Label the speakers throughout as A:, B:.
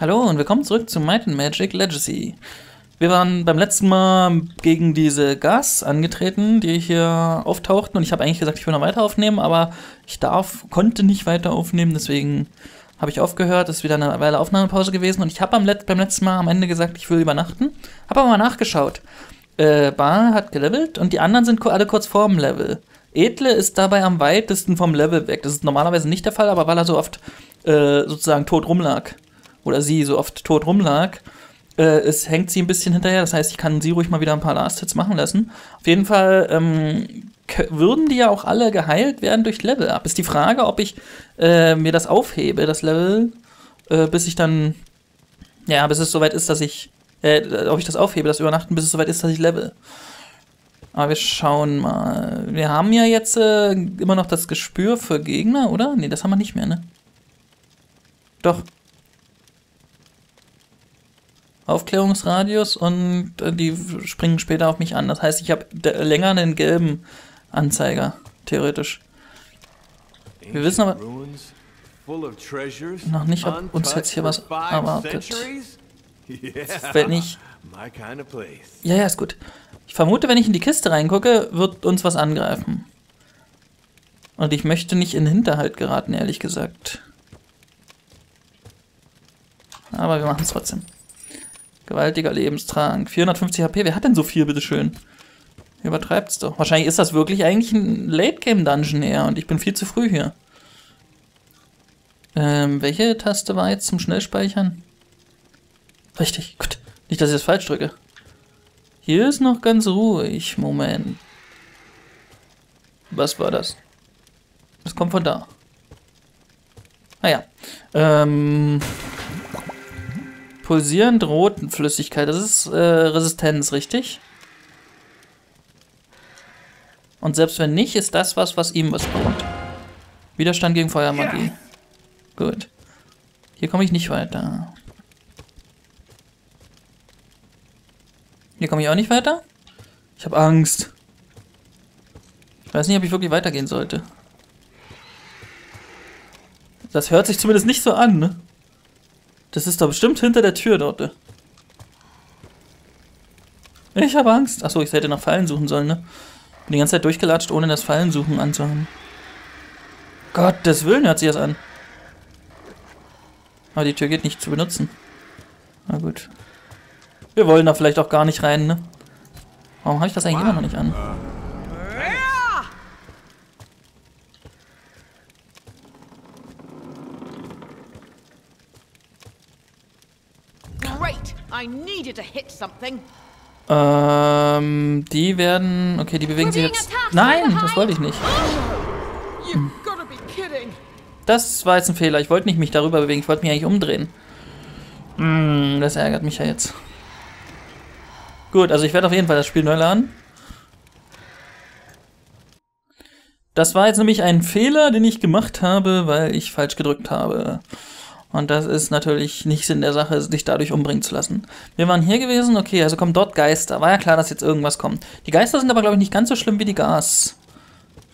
A: Hallo und willkommen zurück zu Might and Magic Legacy. Wir waren beim letzten Mal gegen diese Gas angetreten, die hier auftauchten und ich habe eigentlich gesagt, ich will noch weiter aufnehmen, aber ich darf, konnte nicht weiter aufnehmen, deswegen habe ich aufgehört. Ist wieder eine Weile Aufnahmepause gewesen und ich habe Let beim letzten Mal am Ende gesagt, ich will übernachten, habe aber mal nachgeschaut. Äh, Bar hat gelevelt und die anderen sind alle kurz vorm Level. Edle ist dabei am weitesten vom Level weg. Das ist normalerweise nicht der Fall, aber weil er so oft äh, sozusagen tot rumlag oder sie so oft tot rumlag, äh, es hängt sie ein bisschen hinterher. Das heißt, ich kann sie ruhig mal wieder ein paar Last-Hits machen lassen. Auf jeden Fall ähm, würden die ja auch alle geheilt werden durch Level-Up. Ist die Frage, ob ich äh, mir das aufhebe, das Level, äh, bis ich dann, ja, bis es soweit ist, dass ich, äh, ob ich das aufhebe, das Übernachten, bis es soweit ist, dass ich level. Aber wir schauen mal. Wir haben ja jetzt äh, immer noch das Gespür für Gegner, oder? Ne, das haben wir nicht mehr, ne? Doch. Aufklärungsradius und äh, die springen später auf mich an. Das heißt, ich habe länger einen gelben Anzeiger, theoretisch. Wir wissen aber noch nicht, ob uns jetzt hier was erwartet. Wenn ich... Ja, ja, ist gut. Ich vermute, wenn ich in die Kiste reingucke, wird uns was angreifen. Und ich möchte nicht in den Hinterhalt geraten, ehrlich gesagt. Aber wir machen es trotzdem. Gewaltiger Lebenstrank. 450 HP. Wer hat denn so viel, bitteschön? Übertreibt's doch. Wahrscheinlich ist das wirklich eigentlich ein Late-Game-Dungeon eher und ich bin viel zu früh hier. Ähm, welche Taste war jetzt zum Schnellspeichern? Richtig, gut. Nicht, dass ich das falsch drücke. Hier ist noch ganz ruhig. Moment. Was war das? Das kommt von da. Ah ja. Ähm pulsierend roten Flüssigkeit. Das ist äh, Resistenz, richtig? Und selbst wenn nicht, ist das was, was ihm was bringt. Widerstand gegen Feuermagie. Gut. Hier komme ich nicht weiter. Hier komme ich auch nicht weiter. Ich habe Angst. Ich weiß nicht, ob ich wirklich weitergehen sollte. Das hört sich zumindest nicht so an, ne? Das ist doch bestimmt hinter der Tür dort. Ich habe Angst. Achso, ich hätte nach Fallen suchen sollen, ne? Bin die ganze Zeit durchgelatscht, ohne das Fallensuchen anzuhaben. Gottes Willen hört sich das an. Aber die Tür geht nicht zu benutzen. Na gut. Wir wollen da vielleicht auch gar nicht rein, ne? Warum habe ich das eigentlich immer noch nicht an? Ähm, die werden. Okay, die bewegen sich jetzt. Nein, das wollte ich nicht. Das war jetzt ein Fehler. Ich wollte nicht mich darüber bewegen. Ich wollte mich eigentlich umdrehen. Hm, das ärgert mich ja jetzt. Gut, also ich werde auf jeden Fall das Spiel neu laden. Das war jetzt nämlich ein Fehler, den ich gemacht habe, weil ich falsch gedrückt habe. Und das ist natürlich nicht Sinn der Sache, sich dadurch umbringen zu lassen. Wir waren hier gewesen, okay, also kommen dort Geister. War ja klar, dass jetzt irgendwas kommt. Die Geister sind aber, glaube ich, nicht ganz so schlimm wie die Gas,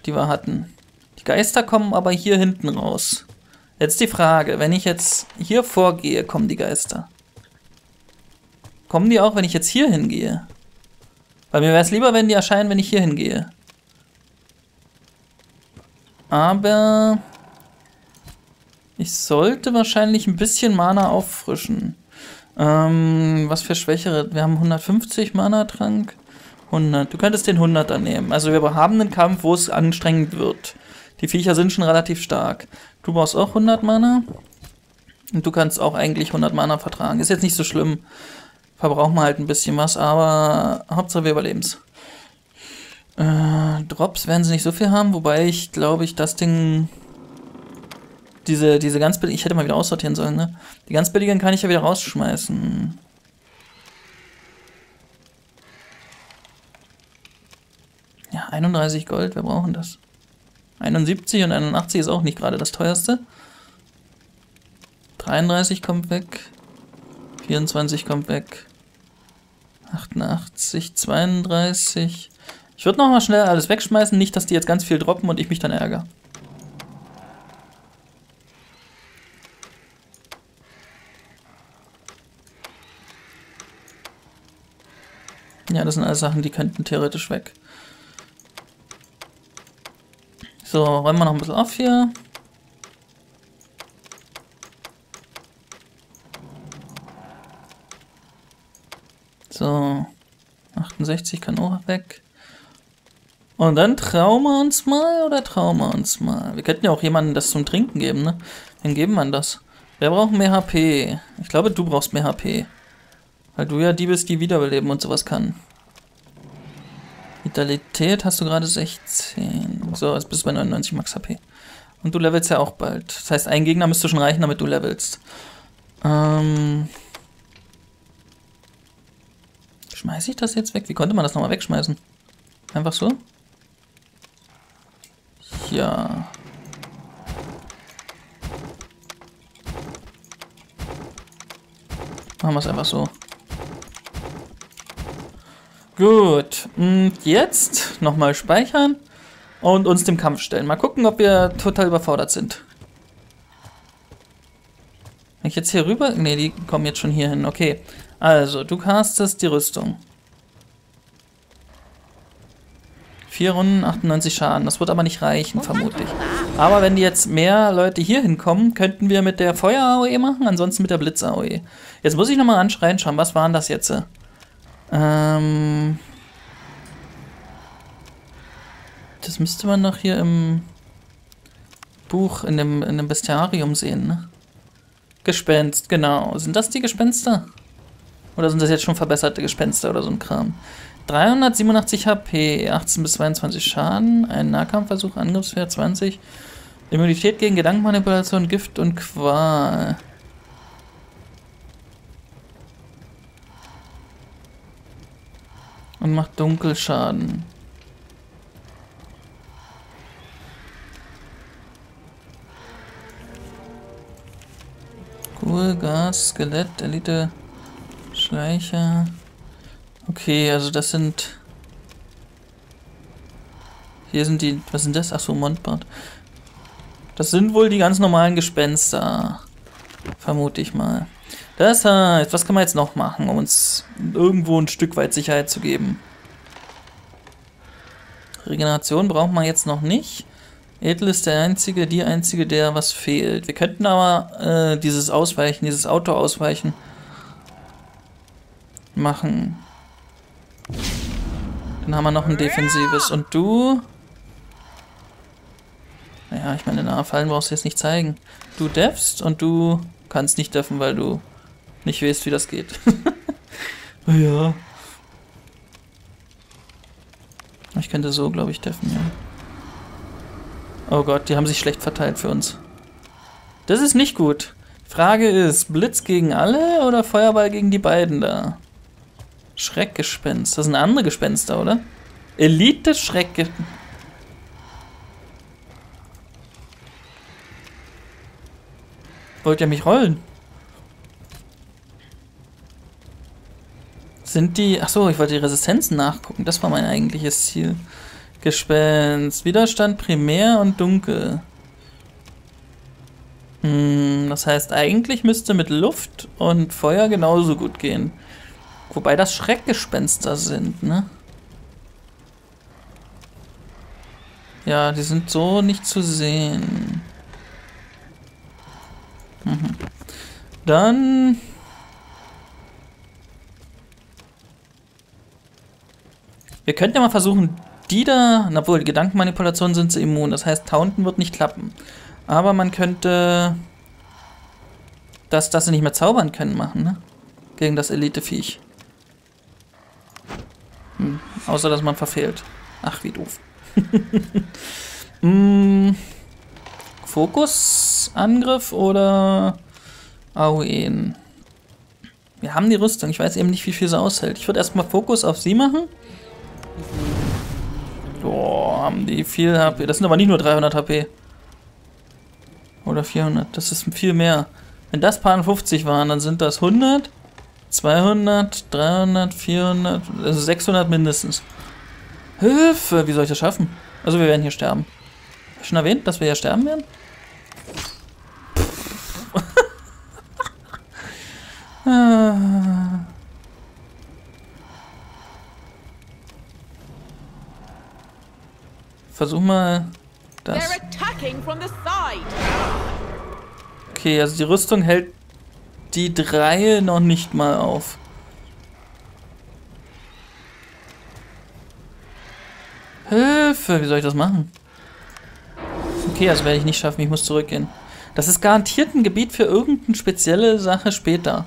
A: die wir hatten. Die Geister kommen aber hier hinten raus. Jetzt die Frage, wenn ich jetzt hier vorgehe, kommen die Geister. Kommen die auch, wenn ich jetzt hier hingehe? Weil mir wäre es lieber, wenn die erscheinen, wenn ich hier hingehe. Aber ich sollte wahrscheinlich ein bisschen Mana auffrischen. Ähm, was für schwächere? Wir haben 150 Mana-Trank. 100. Du könntest den 100er nehmen. Also wir haben einen Kampf, wo es anstrengend wird. Die Viecher sind schon relativ stark. Du brauchst auch 100 Mana. Und du kannst auch eigentlich 100 Mana vertragen. Ist jetzt nicht so schlimm. Verbrauchen wir halt ein bisschen was, aber Hauptsache wir überleben's. Äh, Drops werden sie nicht so viel haben, wobei ich glaube ich das Ding diese, diese ganz billigen, ich hätte mal wieder aussortieren sollen, ne? Die ganz billigen kann ich ja wieder rausschmeißen. Ja, 31 Gold, wir brauchen das. 71 und 81 ist auch nicht gerade das teuerste. 33 kommt weg. 24 kommt weg. 88, 32. Ich würde nochmal schnell alles wegschmeißen, nicht, dass die jetzt ganz viel droppen und ich mich dann ärgere. Ja, das sind alles Sachen, die könnten theoretisch weg. So, räumen wir noch ein bisschen auf hier. So, 68 kann auch weg. Und dann trauen wir uns mal oder trauen wir uns mal? Wir könnten ja auch jemandem das zum Trinken geben, ne? Dann geben wir das. Wer braucht mehr HP? Ich glaube, du brauchst mehr HP. Weil du ja die bist, die wiederbeleben und sowas kann. Vitalität hast du gerade 16. So, jetzt bist du bei 99 Max HP. Und du levelst ja auch bald. Das heißt, ein Gegner müsste schon reichen, damit du levelst. Ähm... Schmeiße ich das jetzt weg? Wie konnte man das nochmal wegschmeißen? Einfach so? Ja. Machen wir es einfach so. Gut. Und jetzt nochmal speichern und uns dem Kampf stellen. Mal gucken, ob wir total überfordert sind. Wenn ich jetzt hier rüber... Ne, die kommen jetzt schon hier hin. Okay. Also, du castest die Rüstung. Vier Runden, 98 Schaden. Das wird aber nicht reichen, vermutlich. Aber wenn jetzt mehr Leute hier hinkommen, könnten wir mit der Feuer-AOE machen, ansonsten mit der Blitz-AOE. Jetzt muss ich nochmal anschreien schauen, was waren das jetzt? Ähm... Das müsste man noch hier im Buch, in dem, in dem Bestiarium sehen, ne? Gespenst, genau. Sind das die Gespenster? Oder sind das jetzt schon verbesserte Gespenster oder so ein Kram? 387 HP, 18 bis 22 Schaden, ein Nahkampfversuch, Angriffswert 20, Immunität gegen Gedankenmanipulation, Gift und Qual. Und macht Dunkelschaden. Cool, Gas, Skelett, Elite, Schleicher. Okay, also das sind... Hier sind die... Was sind das? Achso, Montbart. Das sind wohl die ganz normalen Gespenster. Vermute ich mal. Das heißt, was kann man jetzt noch machen, um uns irgendwo ein Stück weit Sicherheit zu geben? Regeneration braucht man jetzt noch nicht. Edel ist der einzige, die einzige, der was fehlt. Wir könnten aber äh, dieses Ausweichen, dieses Auto-Ausweichen machen. Dann haben wir noch ein defensives. Und du? Naja, ich meine, nahe Fallen brauchst du jetzt nicht zeigen. Du defst und du kannst nicht deffen, weil du nicht weißt, wie das geht. ja. Ich könnte so, glaube ich, deffen, ja. Oh Gott, die haben sich schlecht verteilt für uns. Das ist nicht gut. Frage ist, Blitz gegen alle oder Feuerball gegen die beiden da? Schreckgespenst. Das sind andere Gespenster, oder? Elite Schreckge... Wollt ihr mich rollen? Sind die... Achso, ich wollte die Resistenzen nachgucken. Das war mein eigentliches Ziel. Gespenst. Widerstand primär und dunkel. Hm, das heißt, eigentlich müsste mit Luft und Feuer genauso gut gehen. Wobei das Schreckgespenster sind, ne? Ja, die sind so nicht zu sehen. Mhm. Dann... Wir könnten ja mal versuchen, die da... Obwohl, die Gedankenmanipulationen sind sie immun. Das heißt, Taunten wird nicht klappen. Aber man könnte... Das, dass sie nicht mehr zaubern können, machen, ne? Gegen das Elite-Viech. Hm, außer, dass man verfehlt. Ach, wie doof. hm, Fokusangriff oder Auen? Wir haben die Rüstung. Ich weiß eben nicht, wie viel sie aushält. Ich würde erstmal Fokus auf sie machen. Boah, haben die viel HP. Das sind aber nicht nur 300 HP. Oder 400. Das ist viel mehr. Wenn das paar 50 waren, dann sind das 100. 200, 300, 400, also 600 mindestens. Hilfe, wie soll ich das schaffen? Also wir werden hier sterben. Hab ich schon erwähnt, dass wir hier sterben werden? Ah. Versuch mal das. Okay, also die Rüstung hält die drei noch nicht mal auf. Hilfe, wie soll ich das machen? Okay, das werde ich nicht schaffen, ich muss zurückgehen. Das ist garantiert ein Gebiet für irgendeine spezielle Sache später.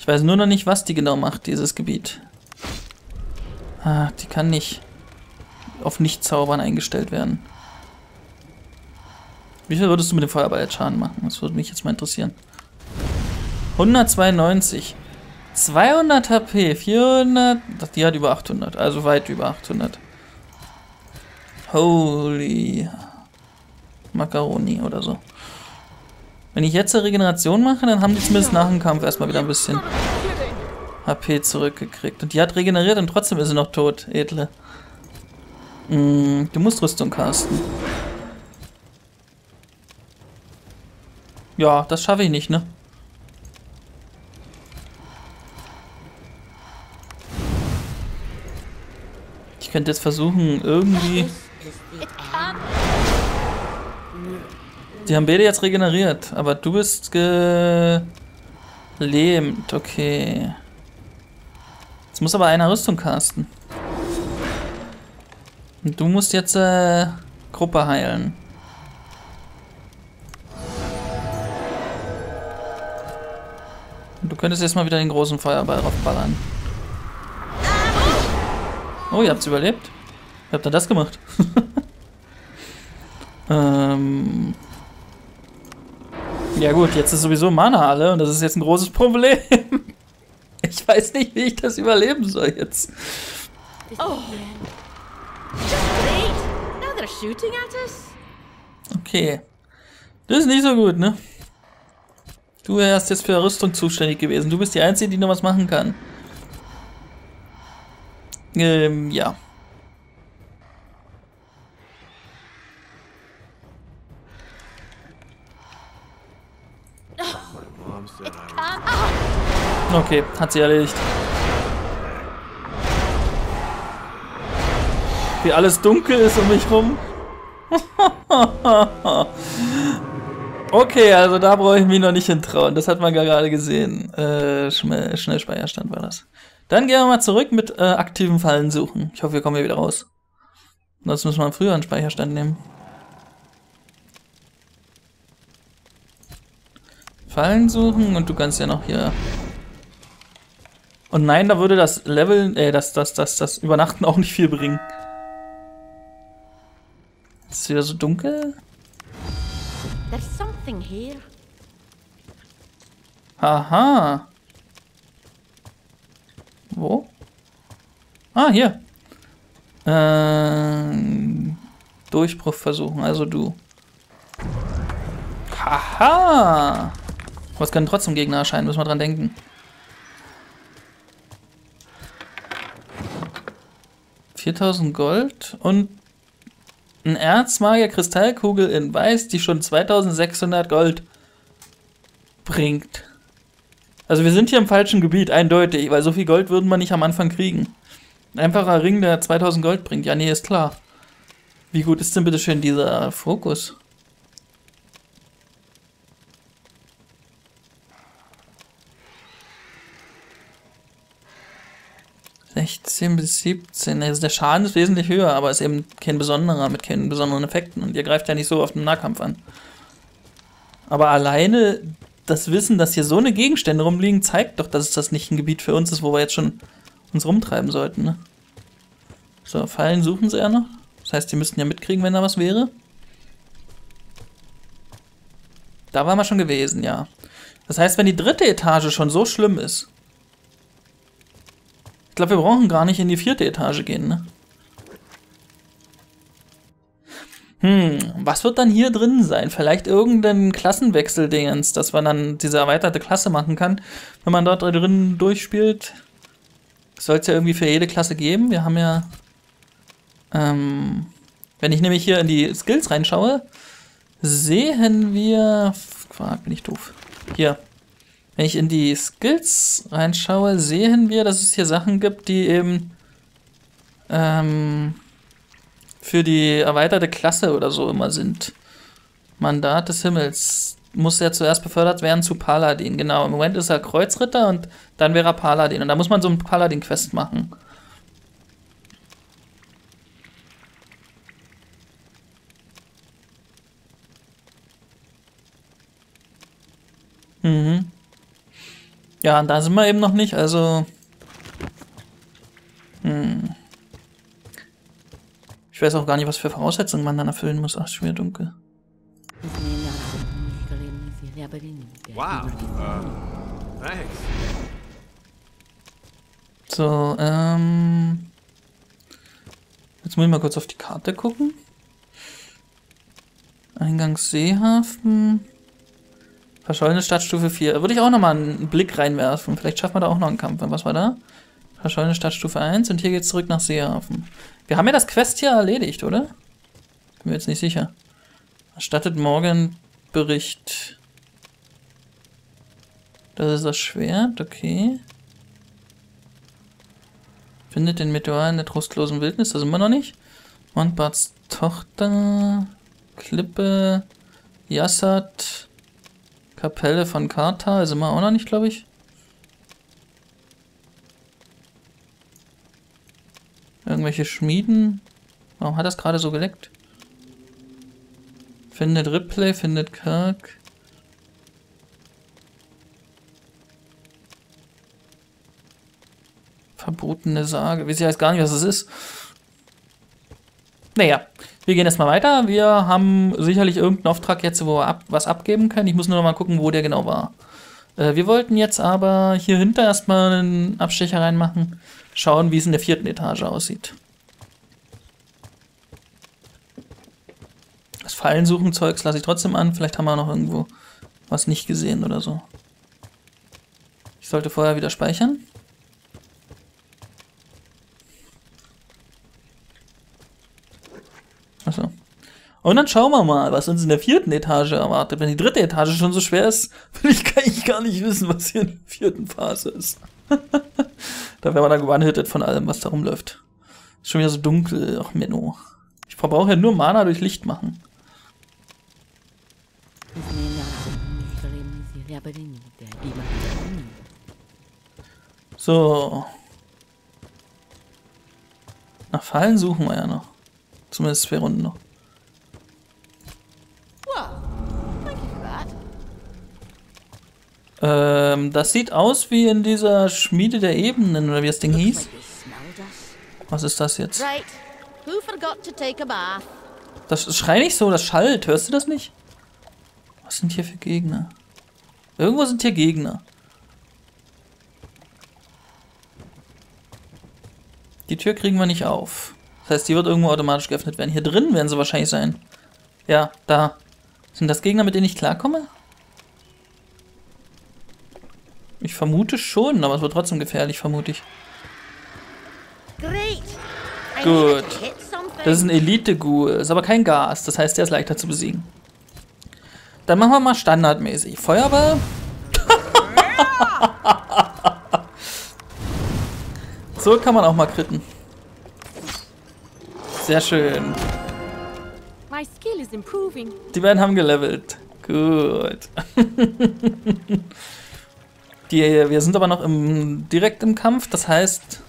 A: Ich weiß nur noch nicht, was die genau macht, dieses Gebiet. Ah, die kann nicht auf Nicht-Zaubern eingestellt werden. Wie viel würdest du mit dem Feuerball jetzt Schaden machen? Das würde mich jetzt mal interessieren. 192. 200 HP, 400... Die hat über 800, also weit über 800. Holy... Macaroni oder so. Wenn ich jetzt eine Regeneration mache, dann haben die zumindest nach dem Kampf erstmal wieder ein bisschen HP zurückgekriegt. Und die hat regeneriert und trotzdem ist sie noch tot, Edle. Mm, du musst Rüstung casten. Ja, das schaffe ich nicht, ne? Ich könnte jetzt versuchen, irgendwie... Die haben beide jetzt regeneriert, aber du bist gelähmt. Okay. Jetzt muss aber einer Rüstung casten. Und du musst jetzt äh, Gruppe heilen. Und du könntest jetzt mal wieder den großen Feuerball raufballern. Oh, ihr habt's überlebt. Wie habt ihr das gemacht? ähm... Ja gut, jetzt ist sowieso Mana alle und das ist jetzt ein großes Problem. ich weiß nicht, wie ich das überleben soll jetzt.
B: Oh. Us.
A: Okay. Das ist nicht so gut, ne? Du wärst jetzt für Rüstung zuständig gewesen. Du bist die Einzige, die noch was machen kann. Ähm, ja. Okay, hat sie erledigt. Wie alles dunkel ist um mich rum. okay, also da brauche ich mich noch nicht hintrauen. Das hat man gerade gesehen. Äh, Schnell Schnellspeicherstand war das. Dann gehen wir mal zurück mit äh, aktiven Fallen suchen. Ich hoffe, wir kommen hier wieder raus. Sonst müssen wir früher einen Speicherstand nehmen. Fallen suchen und du kannst ja noch hier und nein, da würde das Level, äh, das, das, das, das Übernachten auch nicht viel bringen. Ist es wieder so dunkel?
B: There's something here.
A: Aha. Wo? Ah, hier. Ähm, Durchbruch versuchen, also du. Haha. Was kann trotzdem Gegner erscheinen, müssen wir dran denken. 4000 Gold und ein Erzmagier Kristallkugel in Weiß, die schon 2600 Gold bringt. Also wir sind hier im falschen Gebiet, eindeutig, weil so viel Gold würden wir nicht am Anfang kriegen. Ein einfacher Ring, der 2000 Gold bringt. Ja, nee, ist klar. Wie gut ist denn bitte schön dieser Fokus? 16 bis 17. Also der Schaden ist wesentlich höher, aber ist eben kein besonderer mit keinen besonderen Effekten. Und ihr greift ja nicht so auf den Nahkampf an. Aber alleine das Wissen, dass hier so eine Gegenstände rumliegen, zeigt doch, dass das nicht ein Gebiet für uns ist, wo wir jetzt schon uns rumtreiben sollten. Ne? So, Fallen suchen sie ja noch. Das heißt, die müssten ja mitkriegen, wenn da was wäre. Da waren wir schon gewesen, ja. Das heißt, wenn die dritte Etage schon so schlimm ist, glaube, wir brauchen gar nicht in die vierte Etage gehen, ne? Hm, was wird dann hier drin sein? Vielleicht irgendein Klassenwechsel-Dingens, dass man dann diese erweiterte Klasse machen kann, wenn man dort drin durchspielt. Soll es ja irgendwie für jede Klasse geben. Wir haben ja, ähm, wenn ich nämlich hier in die Skills reinschaue, sehen wir, Quark, bin ich doof. Hier, wenn ich in die Skills reinschaue, sehen wir, dass es hier Sachen gibt, die eben ähm, für die erweiterte Klasse oder so immer sind. Mandat des Himmels muss ja zuerst befördert werden zu Paladin. Genau, im Moment ist er Kreuzritter und dann wäre er Paladin. Und da muss man so einen Paladin-Quest machen. Mhm. Ja, und da sind wir eben noch nicht, also. Hm. Ich weiß auch gar nicht, was für Voraussetzungen man dann erfüllen muss. Ach, wieder dunkel.
C: Wow. Uh, thanks.
A: So, ähm. Jetzt muss ich mal kurz auf die Karte gucken. Eingangs Seehafen. Verschollene Stadtstufe 4. Da würde ich auch nochmal einen Blick reinwerfen. Vielleicht schaffen wir da auch noch einen Kampf. Was war da? Verschollene Stadtstufe 1 und hier geht's zurück nach Seehafen. Wir haben ja das Quest hier erledigt, oder? Bin mir jetzt nicht sicher. Erstattet morgen Bericht. Das ist das Schwert, okay. Findet den Meteor in der trostlosen Wildnis, das sind wir noch nicht. Montbarts Tochter, Klippe, Yassat, Kapelle von Karta, sind wir auch noch nicht, glaube ich. Irgendwelche Schmieden. Warum hat das gerade so geleckt? Findet Ripley, findet Kirk. Verbotene Sage. Wisst ihr jetzt gar nicht, was es ist? Naja, wir gehen erstmal weiter. Wir haben sicherlich irgendeinen Auftrag jetzt, wo wir ab, was abgeben können. Ich muss nur noch mal gucken, wo der genau war. Äh, wir wollten jetzt aber hier hinter erstmal einen Abstecher reinmachen. Schauen, wie es in der vierten Etage aussieht. Das Fallensuchen Zeugs lasse ich trotzdem an. Vielleicht haben wir noch irgendwo was nicht gesehen oder so. Ich sollte vorher wieder speichern. Achso. Und dann schauen wir mal, was uns in der vierten Etage erwartet. Wenn die dritte Etage schon so schwer ist, will ich eigentlich gar nicht wissen, was hier in der vierten Phase ist. da werden wir dann gewanhittet von allem, was da rumläuft. Ist schon wieder so dunkel. Ach, Menno. Ich verbrauche ja nur Mana durch Licht machen. So. Nach Fallen suchen wir ja noch. Zumindest zwei Runden noch. Ähm, das sieht aus wie in dieser Schmiede der Ebenen, oder wie das Ding hieß. Was ist das jetzt? Das schrei nicht so, das schallt. Hörst du das nicht? Was sind hier für Gegner? Irgendwo sind hier Gegner. Die Tür kriegen wir nicht auf. Das heißt, die wird irgendwo automatisch geöffnet werden. Hier drin werden sie wahrscheinlich sein. Ja, da. Sind das Gegner, mit denen ich klarkomme? Ich vermute schon, aber es wird trotzdem gefährlich, vermute ich.
B: Something.
A: Das ist ein Elite-Ghoul, ist aber kein Gas. Das heißt, der ist leichter zu besiegen. Dann machen wir mal standardmäßig. Feuerball. so kann man auch mal kritten. Sehr schön. Die beiden haben gelevelt. Gut. Die, wir sind aber noch im, direkt im Kampf. Das heißt,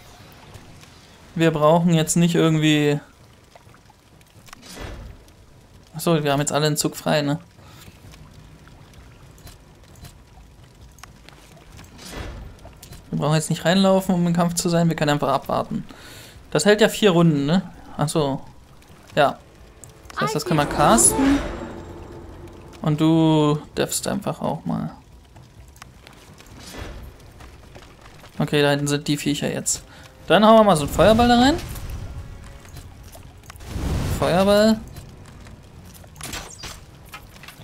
A: wir brauchen jetzt nicht irgendwie... Achso, wir haben jetzt alle einen Zug frei, ne? Wir brauchen jetzt nicht reinlaufen, um im Kampf zu sein. Wir können einfach abwarten. Das hält ja vier Runden, ne? Achso. Ja. Das heißt, das kann man casten. Und du darfst einfach auch mal. Okay, da hinten sind die Viecher jetzt. Dann hauen wir mal so einen Feuerball da rein. Feuerball.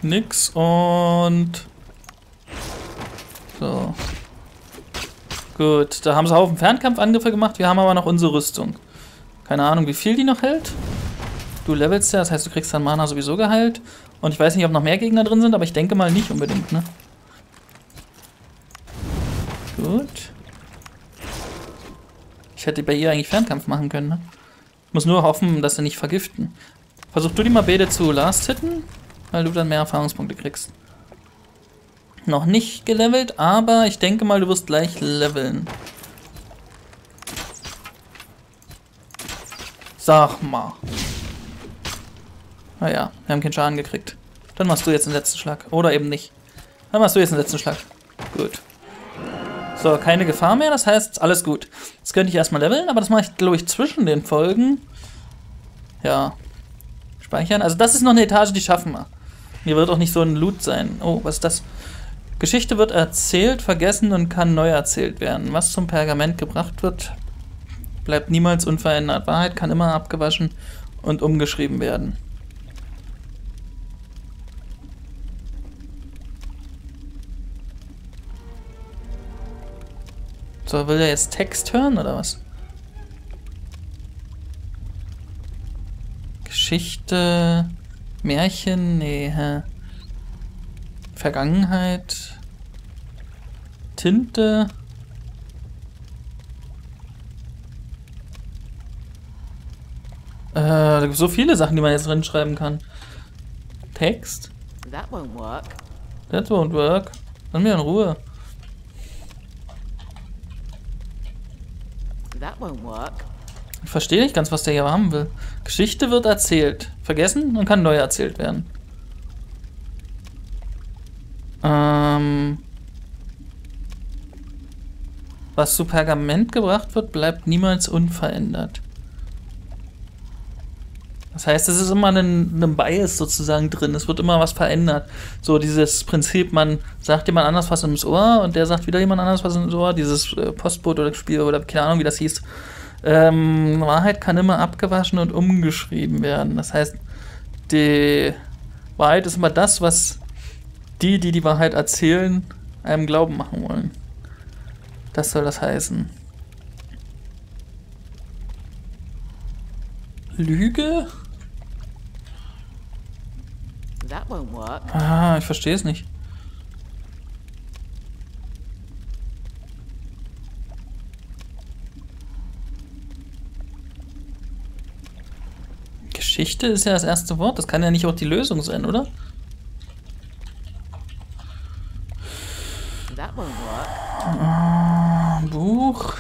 A: Nix und... So. Gut, da haben sie Haufen Fernkampfangriffe gemacht. Wir haben aber noch unsere Rüstung. Keine Ahnung, wie viel die noch hält. Du levelst ja, das heißt, du kriegst dann Mana sowieso geheilt. Und ich weiß nicht, ob noch mehr Gegner drin sind, aber ich denke mal nicht unbedingt, ne? Gut. Hätte bei ihr eigentlich Fernkampf machen können, ne? Muss nur hoffen, dass sie nicht vergiften. Versuch du die mal beide zu last hitten, weil du dann mehr Erfahrungspunkte kriegst. Noch nicht gelevelt, aber ich denke mal, du wirst gleich leveln. Sag mal. Naja, wir haben keinen Schaden gekriegt. Dann machst du jetzt den letzten Schlag. Oder eben nicht. Dann machst du jetzt den letzten Schlag. Gut. So, keine Gefahr mehr, das heißt, alles gut. Jetzt könnte ich erstmal leveln, aber das mache ich, glaube ich, zwischen den Folgen. Ja. Speichern. Also das ist noch eine Etage, die schaffen wir. Hier wird auch nicht so ein Loot sein. Oh, was ist das? Geschichte wird erzählt, vergessen und kann neu erzählt werden. Was zum Pergament gebracht wird, bleibt niemals unverändert. Wahrheit kann immer abgewaschen und umgeschrieben werden. So, will er jetzt Text hören oder was? Geschichte, Märchen, nee, hä? Vergangenheit, Tinte. Äh, da gibt so viele Sachen, die man jetzt drin schreiben kann. Text.
C: That won't work.
A: That won't work. Lass mir in Ruhe.
C: That won't work.
A: Ich verstehe nicht ganz, was der hier haben will. Geschichte wird erzählt. Vergessen und kann neu erzählt werden. Ähm, was zu Pergament gebracht wird, bleibt niemals unverändert. Das heißt, es ist immer ein, ein Bias sozusagen drin. Es wird immer was verändert. So dieses Prinzip, man sagt jemand anders was ins Ohr und der sagt wieder jemand anders was ins Ohr. Dieses äh, Postboot oder Spiel oder keine Ahnung, wie das hieß. Ähm, Wahrheit kann immer abgewaschen und umgeschrieben werden. Das heißt, die Wahrheit ist immer das, was die, die die Wahrheit erzählen, einem Glauben machen wollen. Das soll das heißen. Lüge?
C: That won't work.
A: Ah, ich verstehe es nicht. Geschichte ist ja das erste Wort. Das kann ja nicht auch die Lösung sein, oder?
C: That won't work.
A: Buch.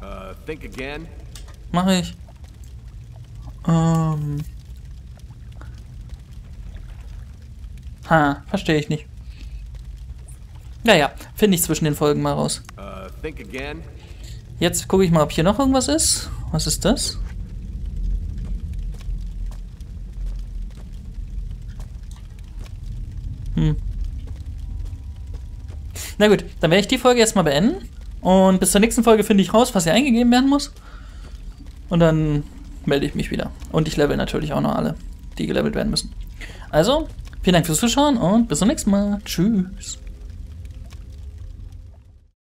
D: Uh, think again.
A: Mache ich. Ähm. Ha, verstehe ich nicht. Naja, finde ich zwischen den Folgen mal raus.
D: Uh.
A: Jetzt gucke ich mal, ob hier noch irgendwas ist. Was ist das? Hm. Na gut, dann werde ich die Folge jetzt mal beenden. Und bis zur nächsten Folge finde ich raus, was hier eingegeben werden muss. Und dann melde ich mich wieder. Und ich level natürlich auch noch alle, die gelevelt werden müssen. Also, vielen Dank fürs Zuschauen und bis zum nächsten Mal. Tschüss.